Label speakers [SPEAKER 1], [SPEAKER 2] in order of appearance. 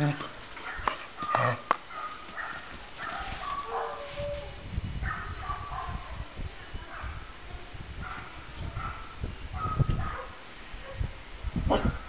[SPEAKER 1] 응. 어.
[SPEAKER 2] 어.